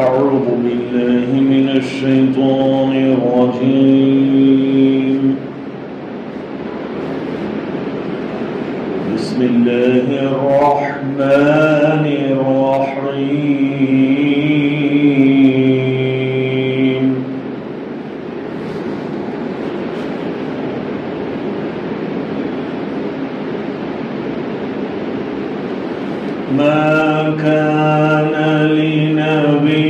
أعوذ بالله من الشيطان الرجيم. بسم الله الرحمن الرحيم. ما كان لنبي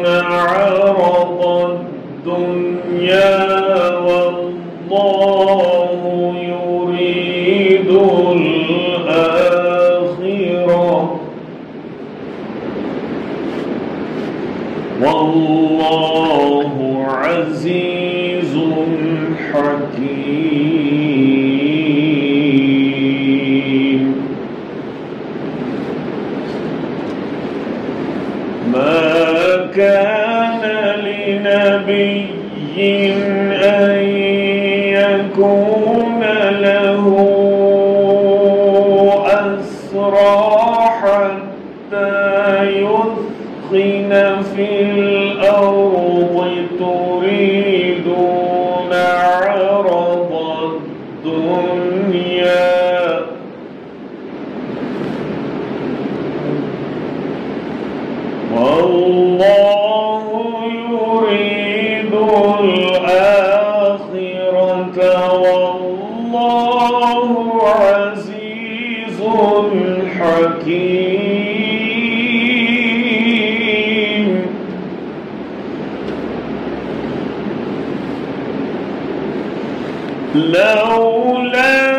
والله عزيز حكيم. ما كان لنبي أن يكون له يثخن في الأرض تريدون عرض الدنيا. والله يريد الآخرة والله عزيز حكيم. لولا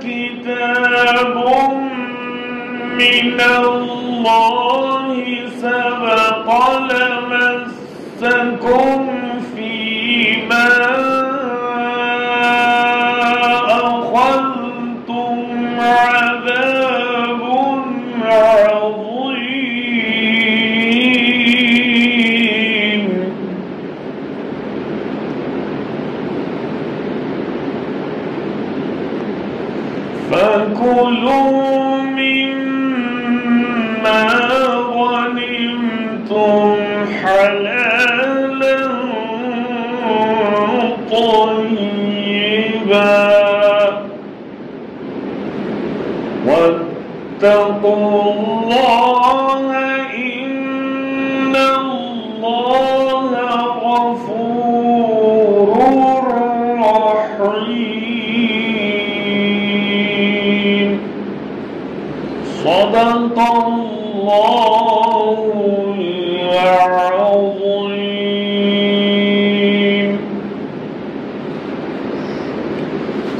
كتاب من الله سبق لمسكم فيما أخذتم عذاب فكلوا مما غنمتم حلالا طيبا. واتقوا الله إن صدق الله العظيم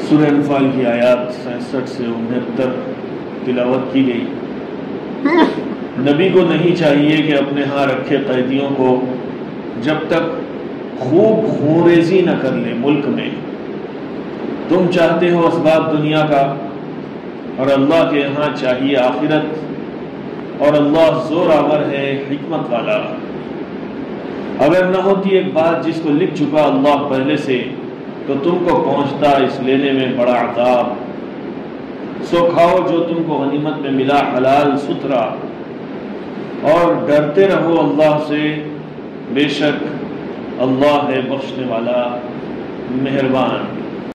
सूर्य अनफाल की आयत सैंसठ से उनहत्तर तिलावत की गई नबी को नहीं चाहिए कि अपने यहाँ रखे कैदियों को जब तक खूब खूरेजी न कर ले मुल्क में तुम चाहते हो इसबाब दुनिया का اور اللہ کے یہاں چاہیے آخرت اور اللہ زور آور ہے، حکمت والا۔ اگر نہ ہوتی ایک بات جس کو لکھ چکا اللہ پہلے سے، تو تم کو پہنچتا اس لینے میں بڑا عذاب۔ سو کھاؤ جو تم کو غنیمت میں ملا، حلال، ستھرا۔ اور ڈرتے رہو اللہ سے، بے شک اللہ ہے بخشنے والا، مہربان۔